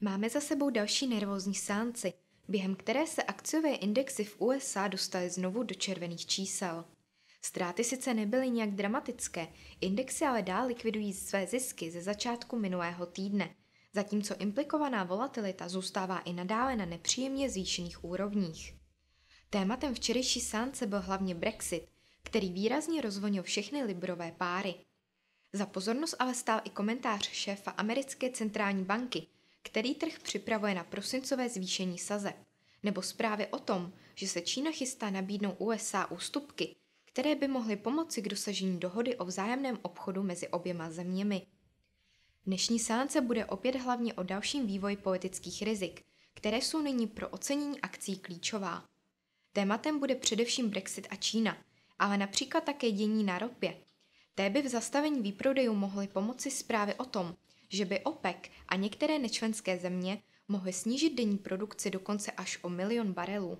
Máme za sebou další nervózní sánci, během které se akciové indexy v USA dostaly znovu do červených čísel. Ztráty sice nebyly nějak dramatické, indexy ale dál likvidují své zisky ze začátku minulého týdne, zatímco implikovaná volatilita zůstává i nadále na nepříjemně zvýšených úrovních. Tématem včerejší sánce byl hlavně Brexit, který výrazně rozvonil všechny librové páry. Za pozornost ale stál i komentář šéfa americké centrální banky, který trh připravuje na prosincové zvýšení sazeb, nebo zprávy o tom, že se Čína chystá nabídnout USA ústupky, které by mohly pomoci k dosažení dohody o vzájemném obchodu mezi oběma zeměmi. Dnešní seance bude opět hlavně o dalším vývoji politických rizik, které jsou nyní pro ocenění akcí klíčová. Tématem bude především Brexit a Čína, ale například také dění na ropě. Té by v zastavení výprodejů mohly pomoci zprávy o tom, že by OPEC a některé nečlenské země mohly snížit denní produkci dokonce až o milion barelů.